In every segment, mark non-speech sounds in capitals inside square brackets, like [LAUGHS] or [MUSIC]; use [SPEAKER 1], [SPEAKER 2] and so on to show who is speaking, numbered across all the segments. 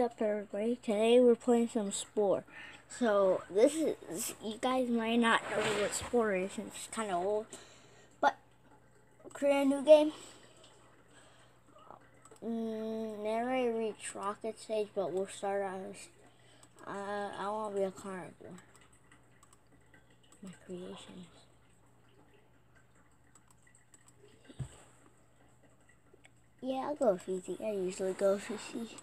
[SPEAKER 1] up, everybody? Today we're playing some Spore. So this is you guys might not know what Spore is. It's kind of old, but create a new game. Mm, never reach rocket stage, but we'll start on. Uh, I want to be a carnivore. My creations. Yeah, I'll go with easy. I usually go with easy.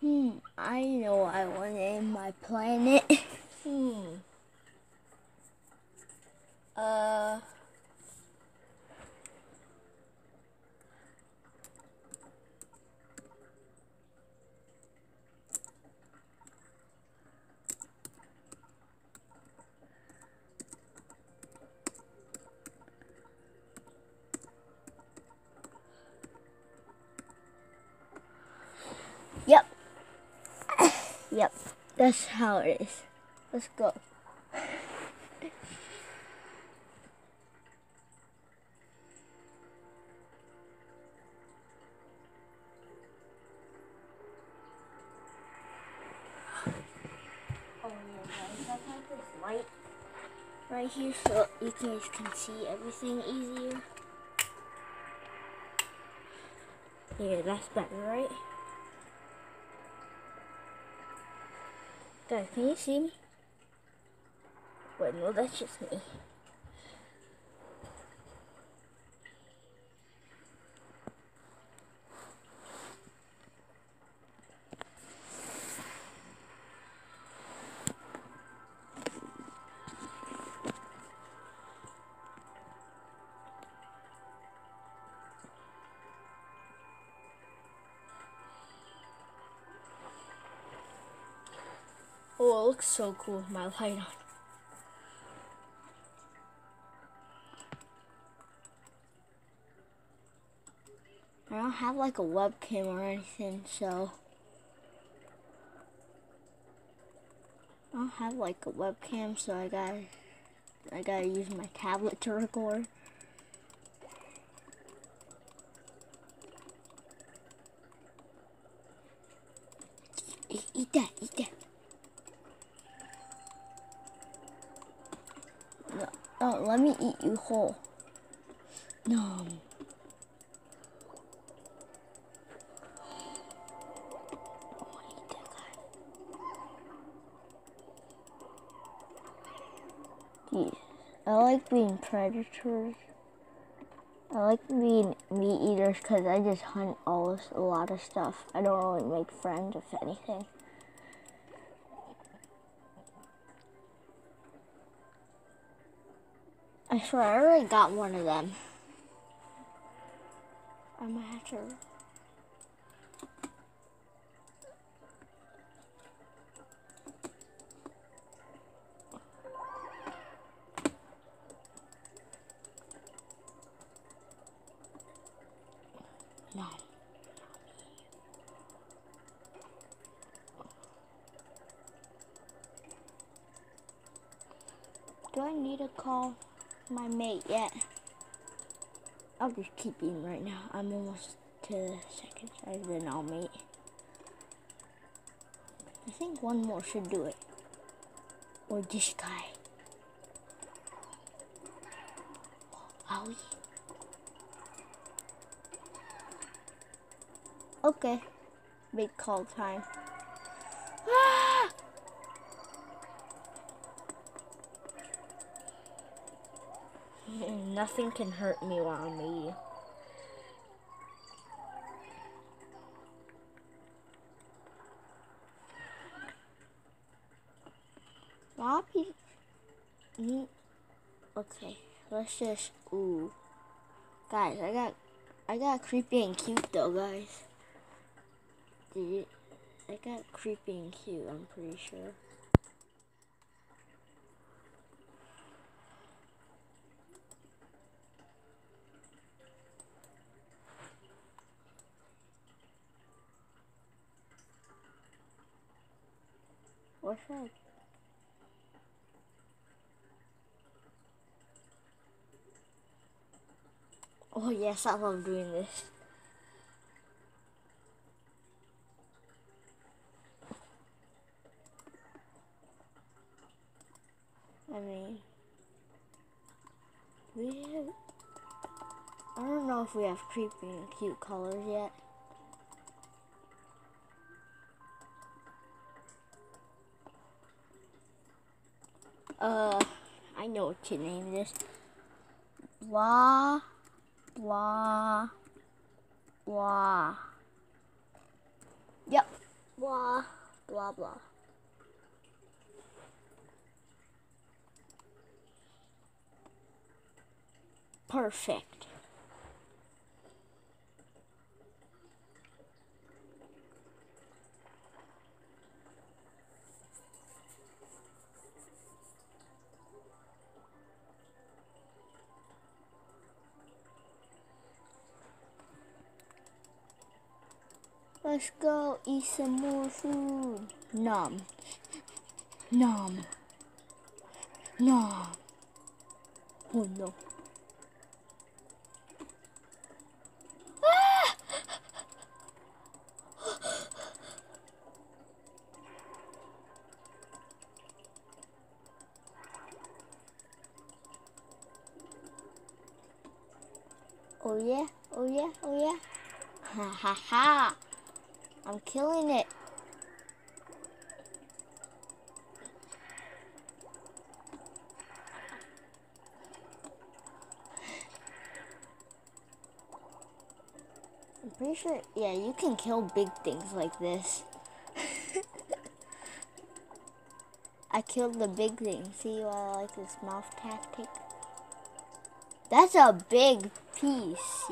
[SPEAKER 1] Hmm, I know I want to name my planet. [LAUGHS] hmm. Uh. Yep. yep. That's how it is. Let's go. Oh light right here so you guys can see everything easier. Yeah, that's better, right? Guys, can you see me? Wait, no, that's just me. Looks so cool with my light on. I don't have like a webcam or anything, so I don't have like a webcam, so I gotta I gotta use my tablet to record. Eat, eat that, eat that. Let me eat you whole. No. I like being predators. I like being meat eaters because I just hunt all this, a lot of stuff. I don't really make friends, if anything. I swear, I already got one of them. I might have to. No. Do I need to call my mate yet? I'll just keep eating right now. I'm almost to the second size, then I'll mate. I think one more should do it. Or this guy. Owie. Okay. Big call time. [SIGHS] Ah! Nothing can hurt me while eating. Mm. Okay, let's just. Ooh, guys, I got, I got creepy and cute though, guys. Did? I got creepy and cute. I'm pretty sure. fuck? Oh yes, I love doing this. I mean, we have, I don't know if we have creepy and cute colors yet. To name this. Blah, blah, blah. Yep, blah, blah, blah. Perfect. Let's go eat some more food. Nom. Nom. Nom. Oh no. Ah! [GASPS] Oh yeah, oh yeah, oh yeah. Ha ha ha. Killing it. I'm pretty sure, yeah, you can kill big things like this. [LAUGHS] I killed the big thing. See why I like this mouth tactic? That's a big piece.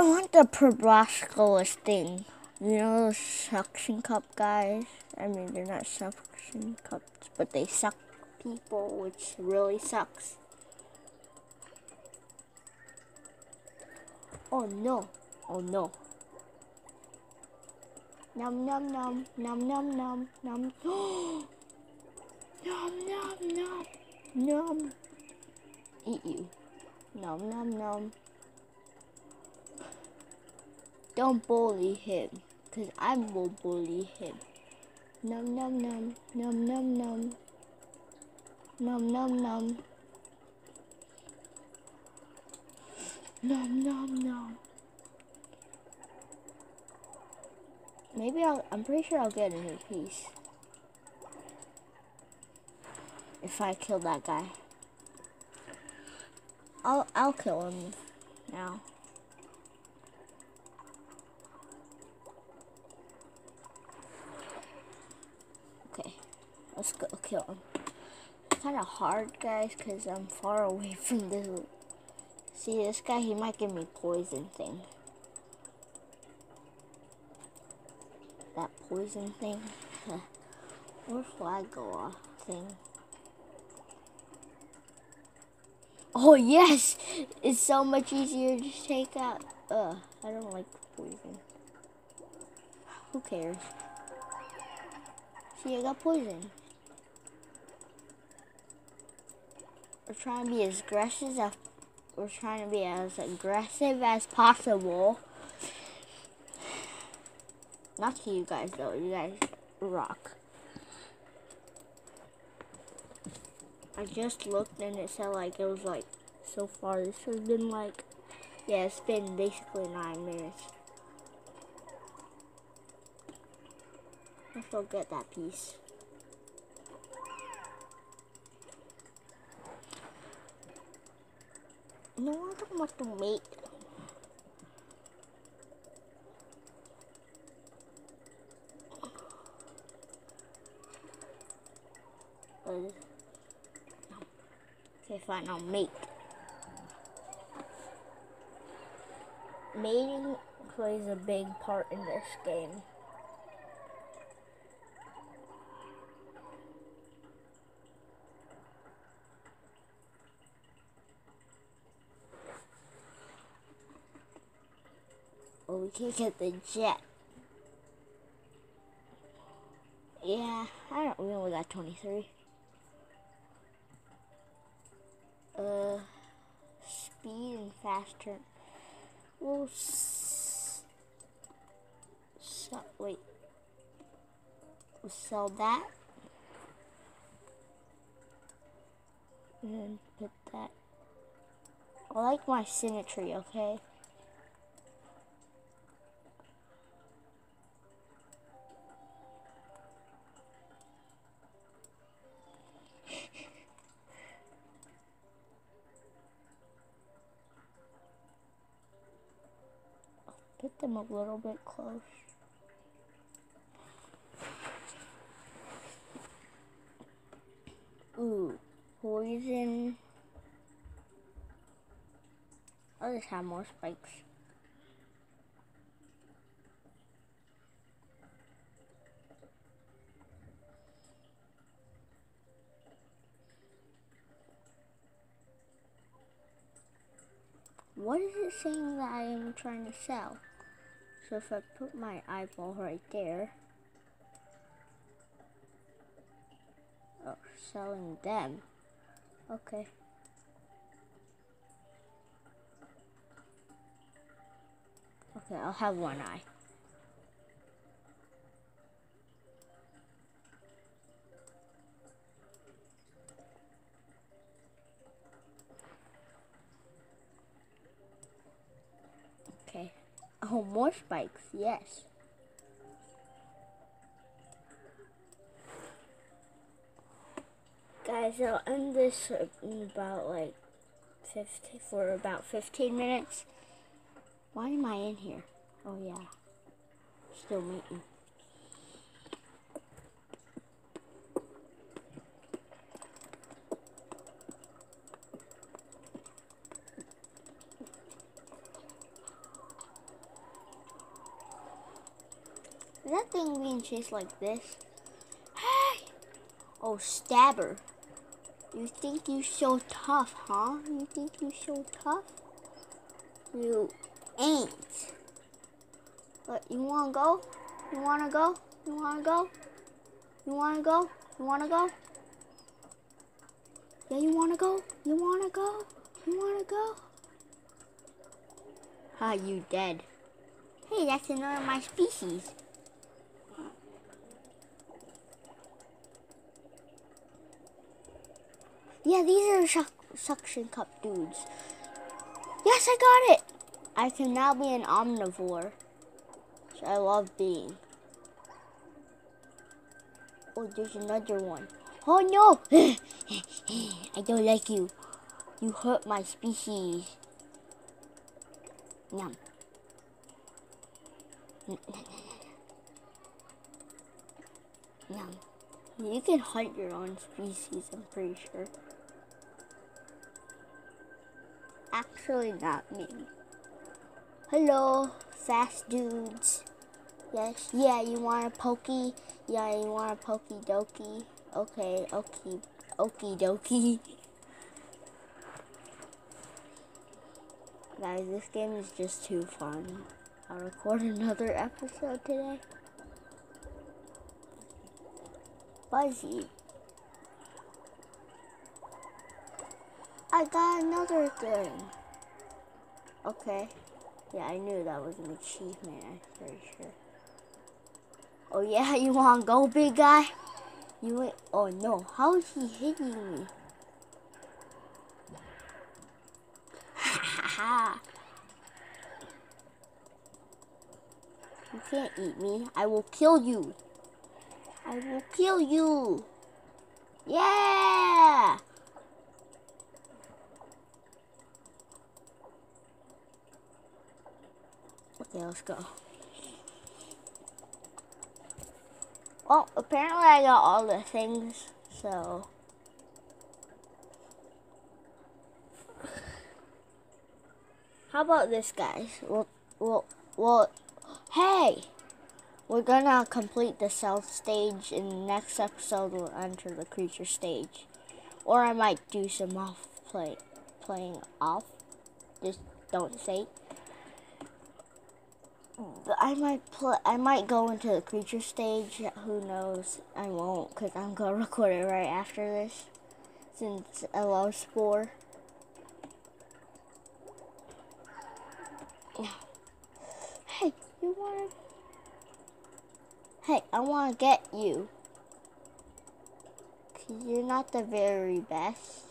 [SPEAKER 1] I want the proboscis thing. You know those suction cup guys? I mean, they're not suction cups, but they suck people, which really sucks. Oh no. Oh no. Num num num num num num num. [GASPS] num num num num. Eat you. Num num num. Don't bully him, cause I will bully him. Num num num num num num. Num num num. Nom nom nom. Maybe I'll, I'm pretty sure I'll get a new piece. If I kill that guy. I'll, I'll kill him now. Okay, let's go kill him. It's kind of hard, guys, because I'm far away [LAUGHS] from this See, this guy, he might give me poison thing. That poison thing. [LAUGHS] or flag go off thing. Oh, yes! It's so much easier to take out. Ugh, I don't like poison. Who cares? See, I got poison. We're trying to be as aggressive as we're trying to be as aggressive as possible. Not to you guys though, you guys rock. I just looked and it said like it was like so far this has been like yeah it's been basically nine minutes. Let's go get that piece. No, I don't want to make. Okay, fine, I'll make. Mating plays a big part in this game. Can get the jet. Yeah, I don't. We only got 23. Uh, speed and fast turn. We'll so, wait. We'll sell that. And put that. I like my symmetry, okay? A little bit close. Ooh, poison. I'll just have more spikes. What is it saying that I am trying to sell? So if I put my eyeball right there, oh, selling them. Okay. Okay, I'll have one eye. Oh, more spikes, yes. Guys, I'll end this in about like 50, for about 15 minutes. Why am I in here? Oh yeah, still meeting. Is chased like this? Hey! Oh, stabber. You think you so tough, huh? You think you so tough? You ain't. But you wanna go? You wanna go? You wanna go? You wanna go? You wanna go? Yeah, you wanna go? You wanna go? You wanna go? Ah, you dead. Hey, that's another of my species. Yeah, these are suction cup dudes. Yes, I got it! I can now be an omnivore, which I love being. Oh, there's another one. Oh no! [LAUGHS] I don't like you. You hurt my species. Yum. [LAUGHS] Yum. You can hunt your own species, I'm pretty sure. Actually, not me. Hello, fast dudes. Yes, yeah, you want a pokey? Yeah, you want a pokey dokey? Okay, okay, okie dokie. [LAUGHS] Guys, this game is just too fun. I'll record another episode today. Buzzy. I got another thing. Okay. Yeah, I knew that was an achievement, I'm pretty sure. Oh yeah, [LAUGHS] you wanna go, big guy? You ain't, oh no, how is he hitting me? Ha ha ha. You can't eat me. I will kill you. I will kill you. Yeah! Okay, let's go. Well, apparently I got all the things, so... How about this, guys? Well, well, well, hey! We're gonna complete the south stage, in the next episode we'll enter the creature stage. Or I might do some off play, playing off. Just don't say. I might play. I might go into the creature stage. Who knows? I won't, cause I'm gonna [LAUGHS] record it right after this, since I love Spore. [SIGHS] Hey, you want? Hey, I want to get you. Cause you're not the very best.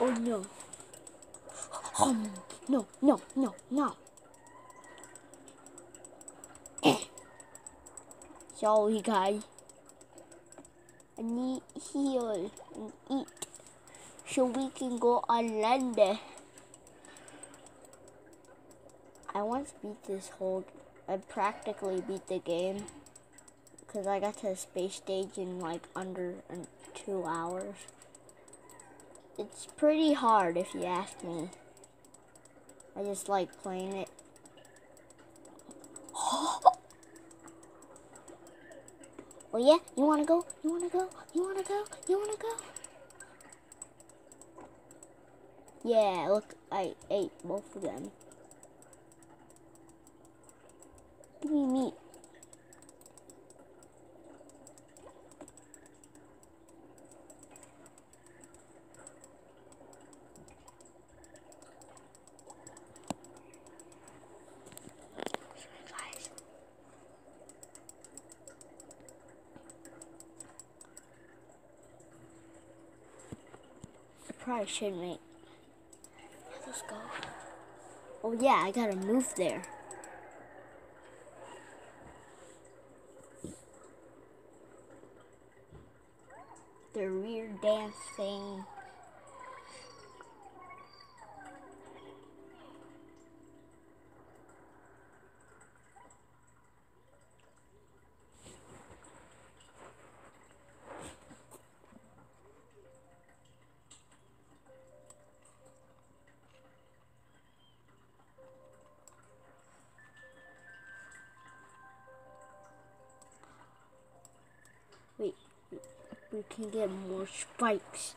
[SPEAKER 1] Oh no. [GASPS] Um, no, no, no, no. Sorry guys. I need heal and eat so we can go on land. I once beat this whole, I practically beat the game because I got to the space stage in like under two hours. It's pretty hard if you ask me. I just like playing it. oh yeah, you wanna go? You wanna go? You wanna go? You wanna go? Yeah, look, I ate both of them. Give me meat. Probably shouldn't make. Let's go. Oh yeah, I gotta move there. We can get more spikes.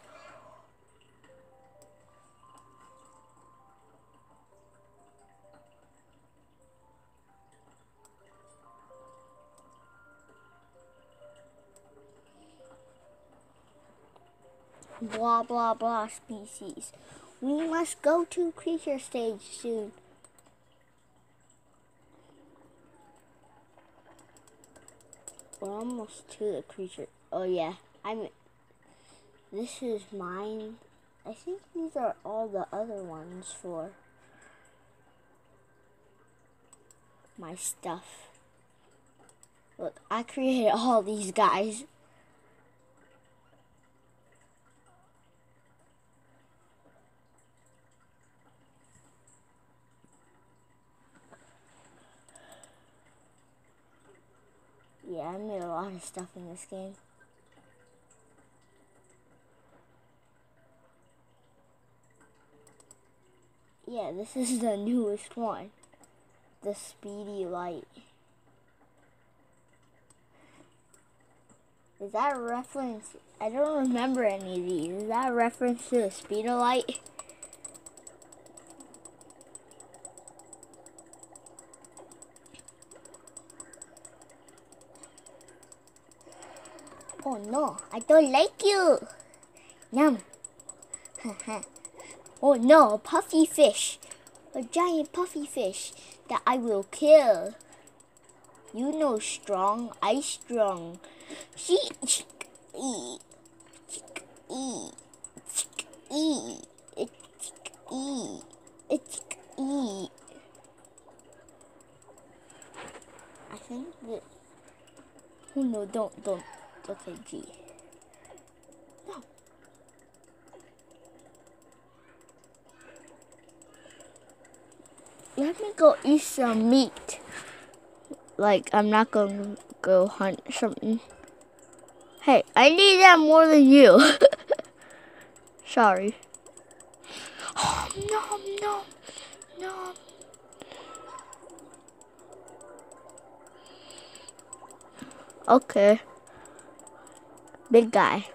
[SPEAKER 1] Blah blah blah species. We must go to creature stage soon. We're almost to the creature. Oh yeah, I'm. This is mine. I think these are all the other ones for my stuff. Look, I created [LAUGHS] all these guys. Yeah, I made a lot of stuff in this game. Yeah, this [LAUGHS] is the newest one. The Speedy Light. Is that a reference? I don't remember any of these. Is that a reference to the Speedy Light? Oh no, I don't like you. Yum. [LAUGHS] oh no, a puffy fish. A giant puffy fish that I will kill. You know strong, I strong. She e e e e e. I think that. Oh no, don't don't. Okay, G. Let me go eat some meat. Like, I'm not to go hunt something. Hey, I need that more than you. [LAUGHS] Sorry. Oh, no, no, no. Okay big guy.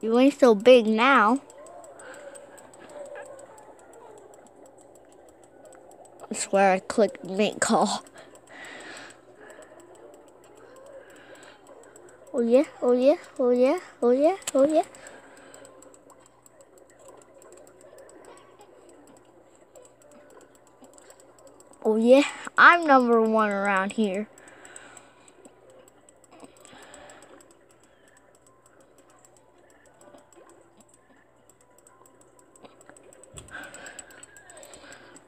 [SPEAKER 1] You ain't so big now. I swear I clicked make call. Oh yeah, oh yeah, oh yeah, oh yeah, oh yeah. Oh yeah, I'm number one around here.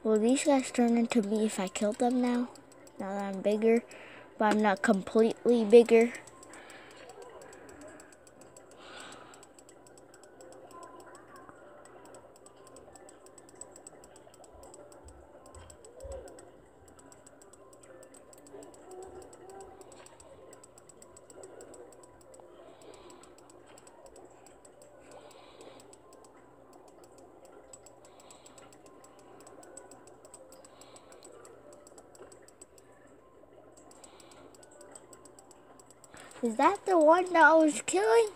[SPEAKER 1] Will these guys turn into me if I kill them now? Now that I'm bigger, but I'm not completely bigger. That the one that I was killing?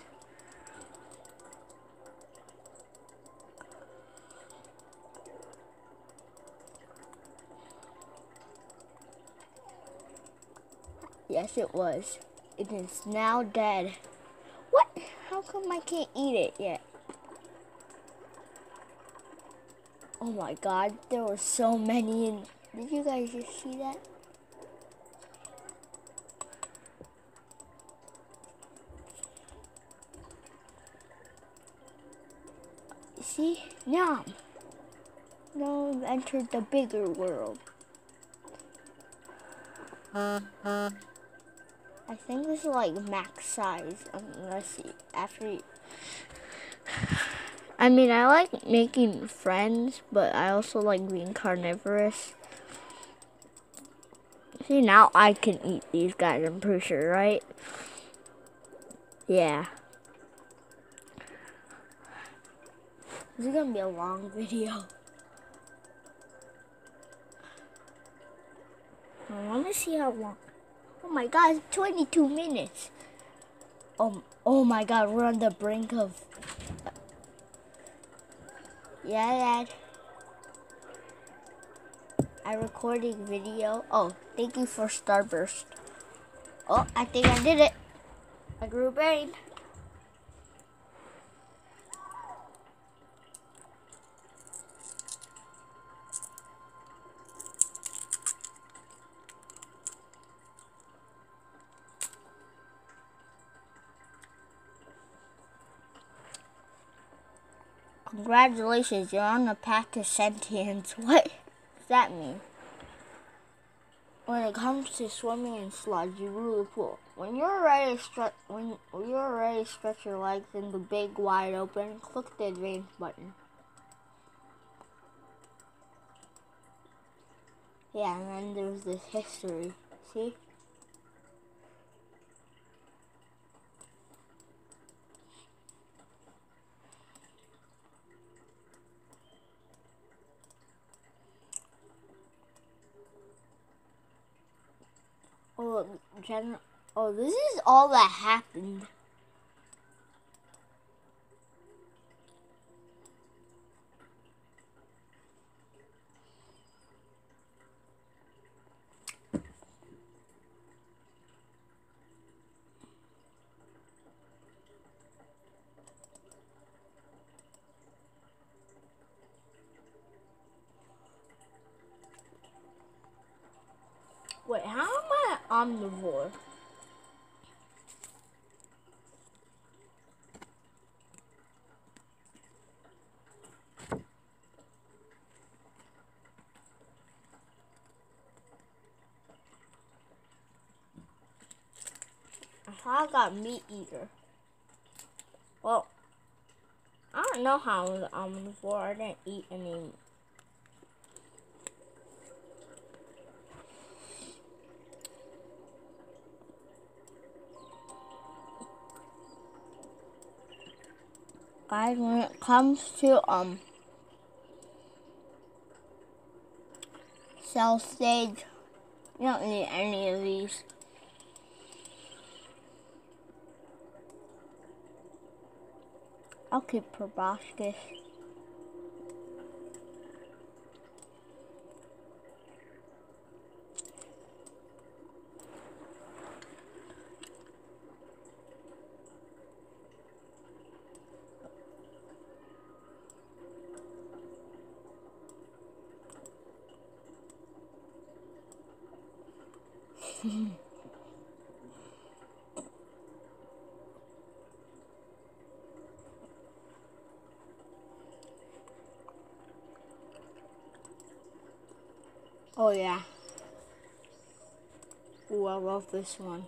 [SPEAKER 1] Yes, it was. It is now dead. What? How come I can't eat it yet? Oh my god, there were so many in... Did you guys just see that? See? Yum! Now I've entered the bigger world. I think this is like max size. Let's see. After you... I mean, I like making friends, but I also like being carnivorous. See, now I can eat these guys, I'm pretty sure, right? Yeah. This is gonna be a long video. I want to see how long. Oh my god, 22 minutes. Oh, oh my god, we're on the brink of. Yeah, Dad. I recording video. Oh, thank you for Starburst. Oh, I think I did it. I grew a brain. Congratulations, you're on the path to sentience. [LAUGHS] What does that mean? When it comes to swimming in sludge, you rule the pool. When you're ready to stretch, when you're ready to stretch your legs in the big wide open, click the advance button. Yeah, and then there's this history. See? General. Oh, this is all that happened. Wait, how am I omnivore? I got meat eater. Well, I don't know how I was omnivore. I didn't eat any guys when it comes to um cell stage you don't need any of these. I'll keep proboscis Oh yeah. Ooh, I love this one.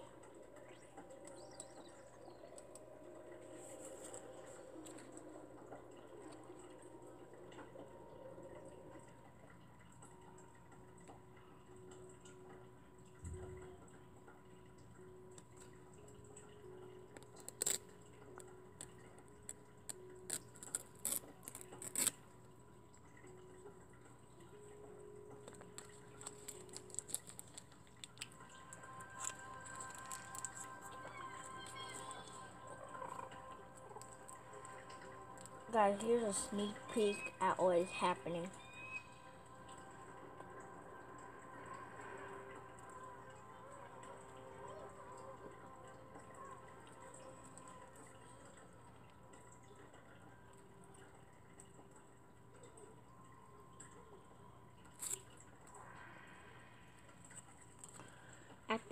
[SPEAKER 1] Here's a sneak peek at what is happening.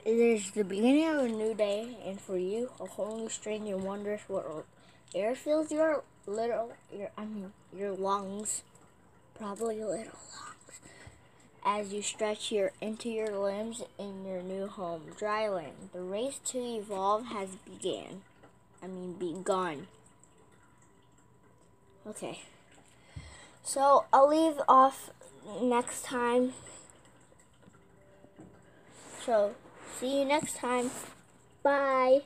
[SPEAKER 1] It is the beginning of a new day, and for you, a whole new strange and wondrous world. Air fills your little, your I mean, your lungs, probably little lungs, as you stretch your into your limbs in your new home, dryland. The race to evolve has began. I mean, begun. Okay. So I'll leave off next time. So see you next time. Bye.